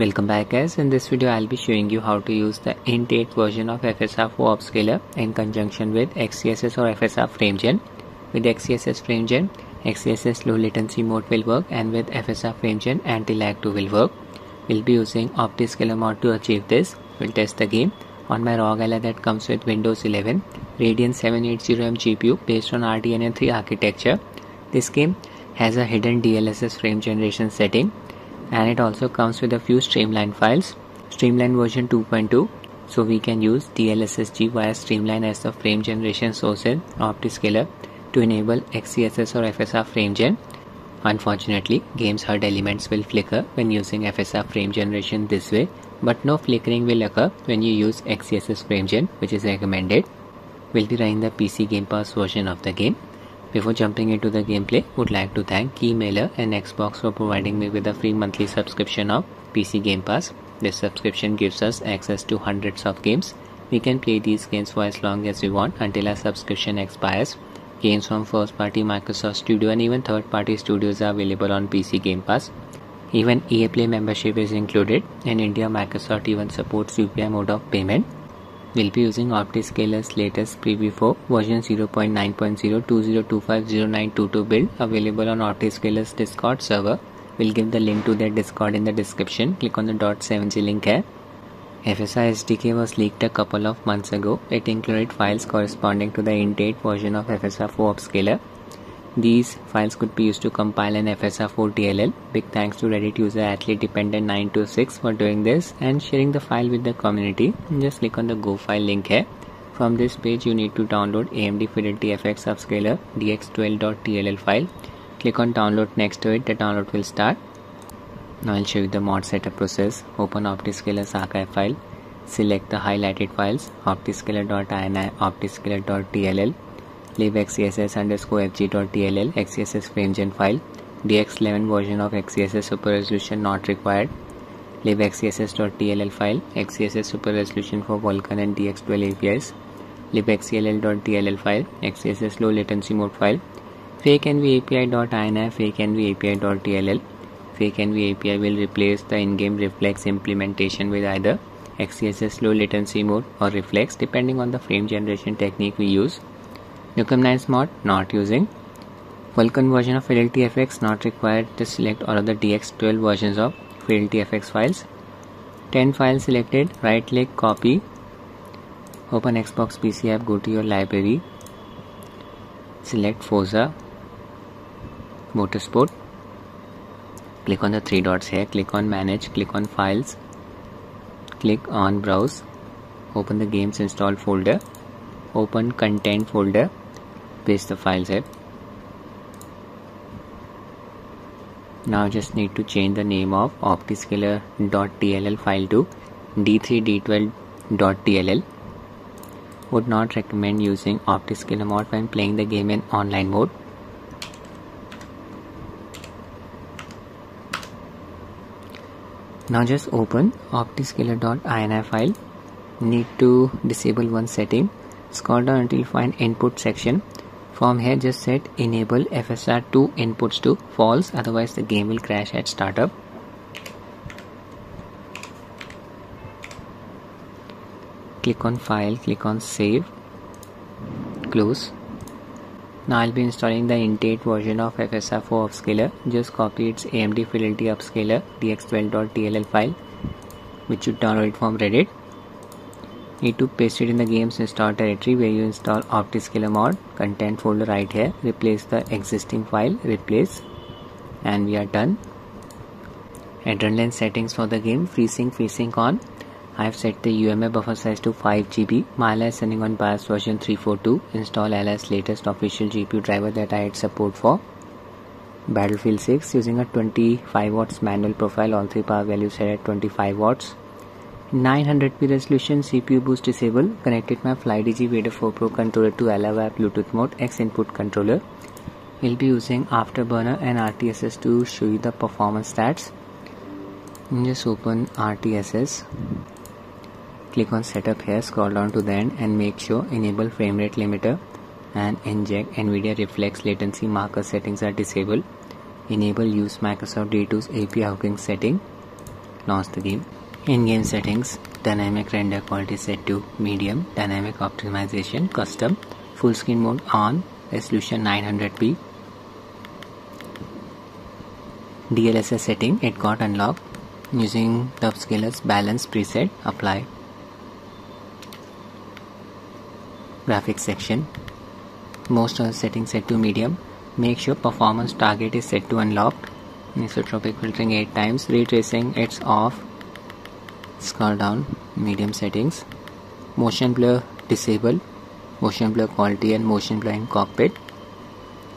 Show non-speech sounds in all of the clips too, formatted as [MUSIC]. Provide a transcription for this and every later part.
Welcome back guys, in this video I'll be showing you how to use the int 8 version of FSR 4 upscaler in conjunction with XeSS or FSR FrameGen. With XeSS FrameGen, XeSS low latency mode will work and with FSR FrameGen anti-lag 2 will work. We'll be using OptiScaler mode to achieve this. We'll test the game on my ROG Ally that comes with Windows 11 Radeon 780M GPU based on RDNA 3 architecture. This game has a hidden DLSS frame generation setting and it also comes with a few streamline files. Streamline version 2.2 so we can use DLSSG via streamline as the frame generation source in OptiScaler to enable XeSS or FSR frame gen. Unfortunately games HUD elements will flicker when using FSR frame generation this way but no flickering will occur when you use XeSS frame gen which is recommended. We'll be running the PC Game Pass version of the game before jumping into the gameplay, would like to thank Keymailer and Xbox for providing me with a free monthly subscription of PC Game Pass. This subscription gives us access to hundreds of games. We can play these games for as long as we want until our subscription expires. Games from first party Microsoft Studio and even third party studios are available on PC Game Pass. Even EA Play membership is included. In India, Microsoft even supports UPI mode of payment. We'll be using OptiScaler's latest Preview 4 version 0.9.0 build available on OptiScaler's Discord server. We'll give the link to their Discord in the description. Click on the .7g link here. FSR SDK was leaked a couple of months ago. It included files corresponding to the int 8 version of FSR 4 upscaler. These files could be used to compile an FSR4 DLL. Big thanks to Reddit user athlete dependent 926 for doing this and sharing the file with the community. Just click on the Go file link here. From this page you need to download AMD Fidelity FX Upscaler dx12.dll file. Click on download next to it, the download will start. Now I'll show you the mod setup process. Open OptiScaler's archive file. Select the highlighted files optiscaler.ini, optiscaler.dll libxess underscore fg.dll XeSS framegen file dx11 version of XeSS super resolution not required. Leave libxess.dll file XeSS super resolution for vulkan and dx12 apis leave libxell.dll file XeSS low latency mode file. Fake nv fake nv fake nv api will replace the in-game reflex implementation with either XeSS low latency mode or reflex depending on the frame generation technique we use 9 mod not using. Vulkan version of Fidelity FX not required. Just select all of the DX12 versions of Fidelity FX files. 10 files selected. Right click, copy. Open Xbox PC app. Go to your library. Select Forza Motorsport. Click on the three dots here. Click on Manage. Click on Files. Click on Browse. Open the games installed folder. Open Content folder paste the files here now just need to change the name of optiscaler.dll file to d3d12.dll would not recommend using optiscaler mod when playing the game in online mode. Now just open optiscaler.ini file. Need to disable one setting. Scroll down until find input section from here just set enable FSR2 inputs to false otherwise the game will crash at startup. Click on file, click on save, close. Now I'll be installing the int 8 version of FSR4 upscaler. Just copy its AMD Fidelity upscaler dx12.dll file which you download from Reddit need to paste it in the game's install directory where you install OptiScaler mod content folder right here. Replace the existing file replace and we are done. Adrenaline settings for the game FreeSync FreeSync on. I have set the UMA buffer size to 5 GB my ally is running on BIOS version 342 install Ally's latest official GPU driver that I had support for. Battlefield 6 using a 25 watts manual profile all three power values set at 25 watts 900p resolution CPU boost disable. Connected my FlyDigi Vader 4 Pro controller to Alava Bluetooth mode X input controller. We'll be using Afterburner and RTSS to show you the performance stats. Just open RTSS. Click on setup here, scroll down to the end and make sure enable frame rate limiter and inject NVIDIA reflex latency marker settings are disabled. Enable use Microsoft Detours API hooking setting launch the game in-game settings dynamic render quality set to medium dynamic optimization custom full screen mode on resolution 900p DLSS setting it got unlocked. Using the upscaler's balance preset apply. Graphics section. Most of the settings set to medium. Make sure performance target is set to unlocked. Isotropic filtering 8 times ray tracing it's off scroll down medium settings motion blur disable motion blur quality and motion blur in cockpit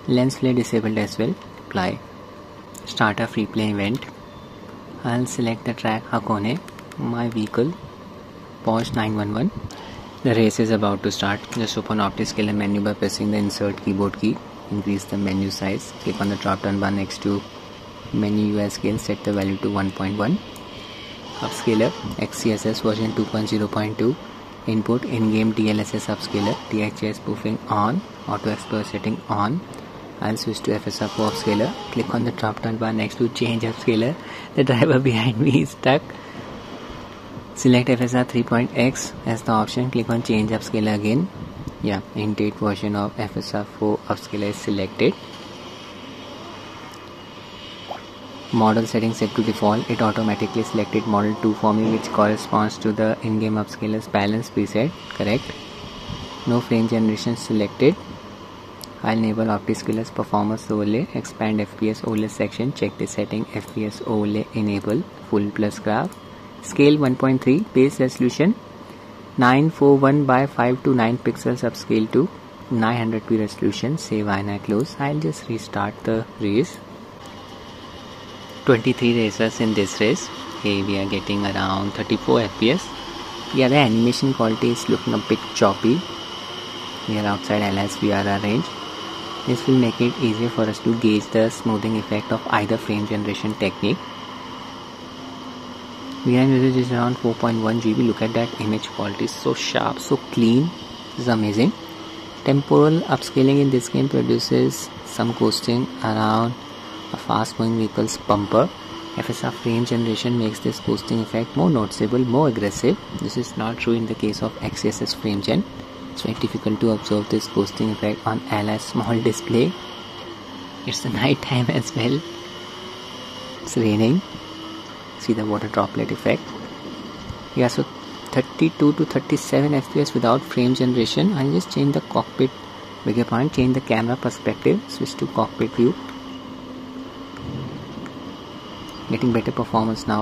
lens flare disabled as well apply. Start a free play event. I'll select the track Hakone my vehicle Porsche 911 the race is about to start. Just open OptiScaler menu by pressing the insert keyboard key. Increase the menu size. Click on the drop down bar next to menu UI scale set the value to 1.1 upscaler XeSS version 2.0.2 input in-game DLSS upscaler DXGI spoofing on auto explorer setting on I'll switch to FSR4 upscaler. Click on the drop down bar next to change upscaler. The driver [LAUGHS] behind me is stuck. Select FSR 3.x as the option. Click on change upscaler again. Yeah INT8 version of FSR4 upscaler is selected model setting set to default it automatically selected model 2 for me which corresponds to the in-game upscaler's balance preset correct? No frame generation selected. I'll enable OptiScaler's performance overlay expand FPS overlay section check the setting FPS overlay enable full plus graph. Scale 1.3 base resolution 941 by 529 pixels upscale to 900p resolution save and I close. I'll just restart the race 23 racers in this race. Here we are getting around 34 fps yeah the animation quality is looking a bit choppy. We are outside Ally's VRR range. This will make it easier for us to gauge the smoothing effect of either frame generation technique. VRAM usage is around 4.1 GB look at that image quality. So sharp so clean. This is amazing. Temporal upscaling in this game produces some ghosting around a fast moving vehicle's bumper. FSR frame generation makes this ghosting effect more noticeable, more aggressive. This is not true in the case of XeSS frame gen. It's very difficult to observe this ghosting effect on Ally's small display. It's the [LAUGHS] night time as well. It's raining. See the water droplet effect. Yeah, so 32 to 37 fps without frame generation. I'll just change the cockpit bigger point, change the camera perspective, switch to cockpit view getting better performance now.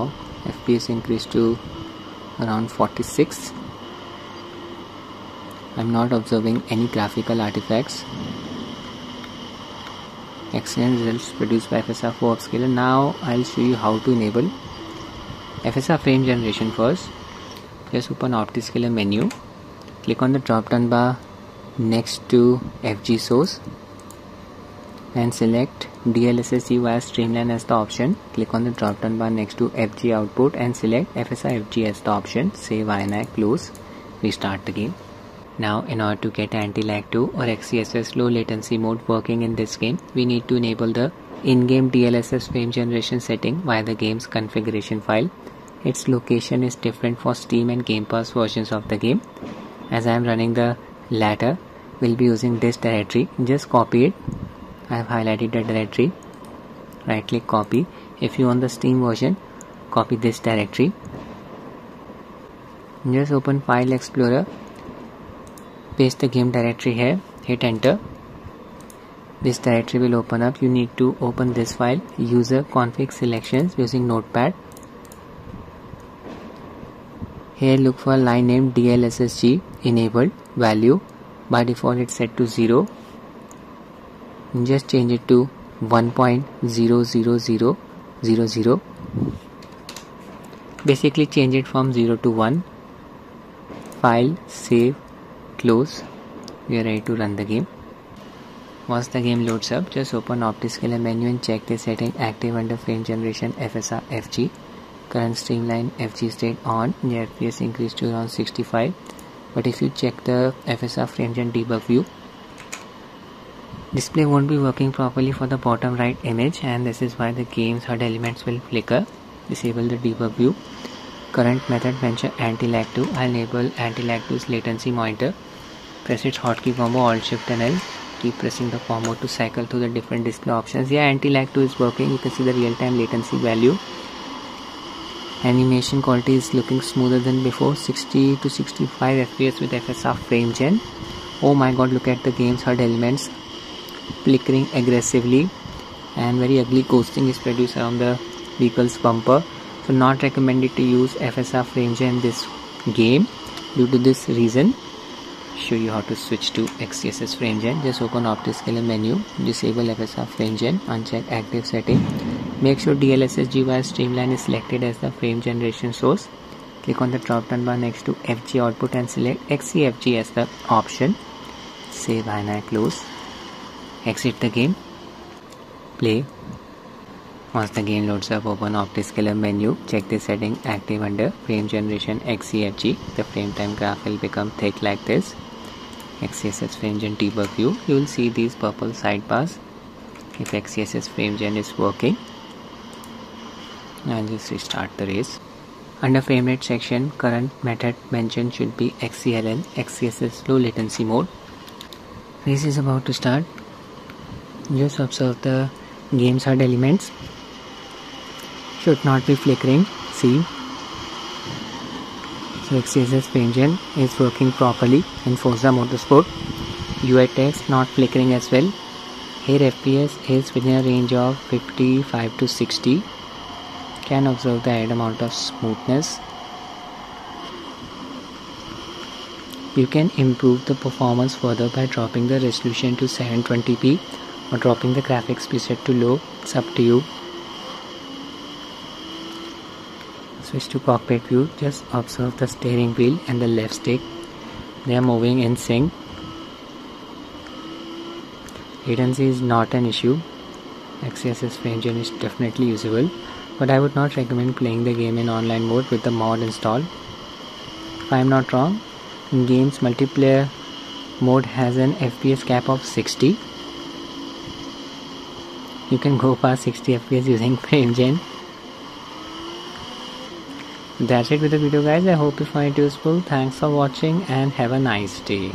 Fps increased to around 46 I'm not observing any graphical artifacts. Excellent results produced by FSR4 upscaler. Now I'll show you how to enable FSR frame generation first. Just open OptiScaler menu. Click on the drop down bar next to FG source and select DLSS via Streamline as the option. Click on the drop down bar next to FG output and select FSR FG as the option. Save INI, close, restart the game. Now in order to get anti-lag 2 or XeSS low latency mode working in this game, we need to enable the in-game DLSS frame generation setting via the game's configuration file. Its location is different for Steam and Game Pass versions of the game. As I am running the latter, we'll be using this directory. Just copy it I have highlighted the directory. Right click copy. If you want the steam version copy this directory. Just open file explorer. Paste the game directory here. Hit enter. This directory will open up. You need to open this file. User config selections using notepad. Here look for line name dlssg enabled value. By default it's set to 0 just change it to 1.00000 basically change it from 0 to 1 file save close. We are ready to run the game. Once the game loads up just open OptiScaler menu and check the setting active under frame generation FSR FG current streamline FG state on. The FPS increased to around 65 but if you check the FSR frame gen debug view display won't be working properly for the bottom right image and this is why the game's HUD elements will flicker. Disable the debug view. Current method mention anti-lag 2 I'll enable anti-lag 2's latency monitor. Press its hotkey combo alt shift and L. Keep pressing the combo to cycle through the different display options. Yeah anti-lag 2 is working. You can see the real-time latency value. Animation quality is looking smoother than before. 60 to 65 fps with FSR frame gen. Oh my god look at the game's HUD elements flickering aggressively and very ugly ghosting is produced around the vehicle's bumper. So not recommended to use FSR frame in this game due to this reason. Show you how to switch to XeSS frame gen. Just open OptiScaler menu. Disable FSR frame gen. Uncheck active setting. Make sure DLSS GY streamline is selected as the frame generation source. Click on the drop down bar next to FG output and select XeFG as the option. Save and I close exit the game play once the game loads up open OptiScaler menu check the setting active under frame generation XeFG the frame time graph will become thick like this XeSS FrameGen debug view, you will see these purple sidebars if XeSS frame gen is working. I'll just restart the race. Under frame rate section, current method mentioned should be XeLL, XeSS low latency mode. Race is about to start. Just observe the game's HUD elements. Should not be flickering. See, so XeSS engine is working properly in Forza Motorsport. UI text not flickering as well. Here FPS is within a range of 55 to 60. Can observe the added amount of smoothness. You can improve the performance further by dropping the resolution to 720p or dropping the graphics preset to low. It's up to you. switch to cockpit view. Just observe the steering wheel and the left stick. They are moving in sync. Latency is not an issue. XeSS engine is definitely usable. But I would not recommend playing the game in online mode with the mod installed. If I am not wrong game's multiplayer mode has an FPS cap of 60 you can go past 60 FPS using [LAUGHS] FrameGen that's it with the video guys. I hope you find it useful. Thanks for watching and have a nice day